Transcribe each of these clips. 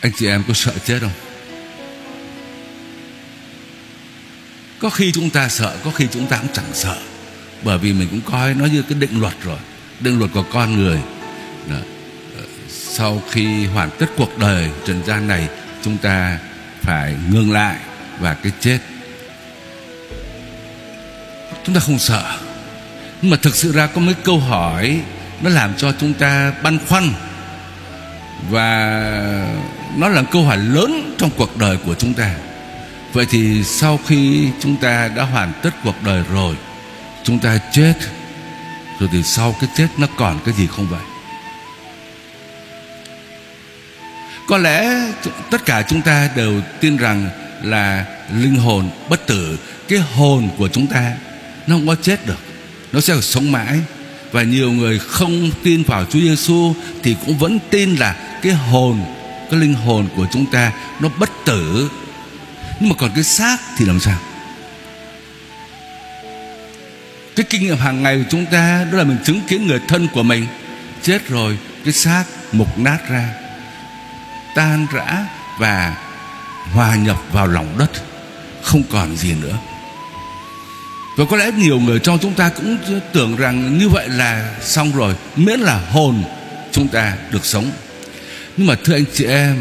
Anh chị em có sợ chết không? Có khi chúng ta sợ, Có khi chúng ta cũng chẳng sợ. Bởi vì mình cũng coi nó như cái định luật rồi. Định luật của con người. Đó. Ờ, sau khi hoàn tất cuộc đời trần gian này, Chúng ta phải ngừng lại Và cái chết. Chúng ta không sợ. Nhưng mà thực sự ra có mấy câu hỏi, Nó làm cho chúng ta băn khoăn. Và nó là câu hỏi lớn trong cuộc đời của chúng ta. Vậy thì sau khi chúng ta đã hoàn tất cuộc đời rồi, Chúng ta chết, Rồi thì sau cái chết nó còn cái gì không vậy? Có lẽ tất cả chúng ta đều tin rằng là linh hồn bất tử, Cái hồn của chúng ta nó không có chết được, Nó sẽ sống mãi. Và nhiều người không tin vào Chúa Giêsu Thì cũng vẫn tin là cái hồn cái linh hồn của chúng ta Nó bất tử. Nhưng mà còn cái xác thì làm sao? Cái kinh nghiệm hàng ngày của chúng ta Đó là mình chứng kiến người thân của mình Chết rồi, Cái xác mục nát ra, Tan rã Và hòa nhập vào lòng đất, Không còn gì nữa. Và có lẽ nhiều người trong chúng ta cũng tưởng rằng như vậy là xong rồi, Miễn là hồn chúng ta được sống. Nhưng mà thưa anh chị em,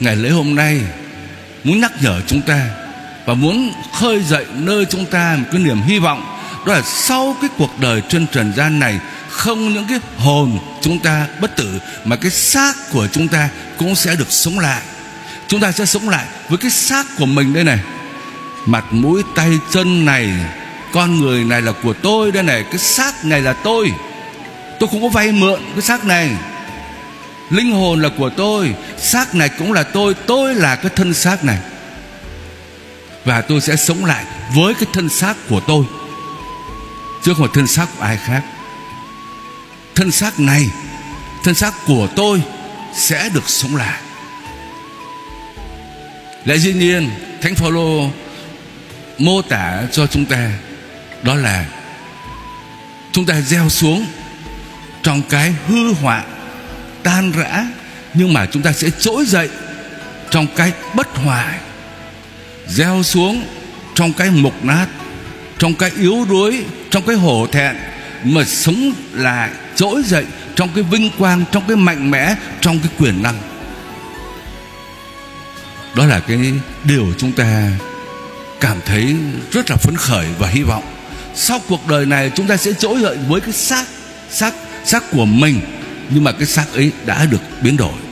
Ngày lễ hôm nay Muốn nhắc nhở chúng ta Và muốn khơi dậy nơi chúng ta Một cái niềm hy vọng, Đó là sau cái cuộc đời trên trần gian này, Không những cái hồn chúng ta bất tử, Mà cái xác của chúng ta Cũng sẽ được sống lại. Chúng ta sẽ sống lại với cái xác của mình đây này. Mặt mũi tay chân này, con người này là của tôi đây này, cái xác này là tôi. Tôi không có vay mượn cái xác này linh hồn là của tôi, xác này cũng là tôi tôi là cái thân xác này. Và tôi sẽ sống lại với cái thân xác của tôi, chứ không phải thân xác của ai khác. Thân xác này, thân xác của tôi sẽ được sống lại. Lẽ dĩ nhiên, thánh phaolô mô tả cho chúng ta đó là chúng ta gieo xuống trong cái hư hoại tan rã, nhưng mà chúng ta sẽ trỗi dậy trong cái bất hoại, gieo xuống trong cái mục nát, trong cái yếu đuối, trong cái hổ thẹn, mà sống lại, trỗi dậy trong cái vinh quang, trong cái mạnh mẽ, trong cái quyền năng. Đó là cái điều chúng ta cảm thấy rất là phấn khởi và hy vọng. Sau cuộc đời này, chúng ta sẽ trỗi dậy với cái xác xác xác của mình nhưng mà cái xác ấy đã được biến đổi.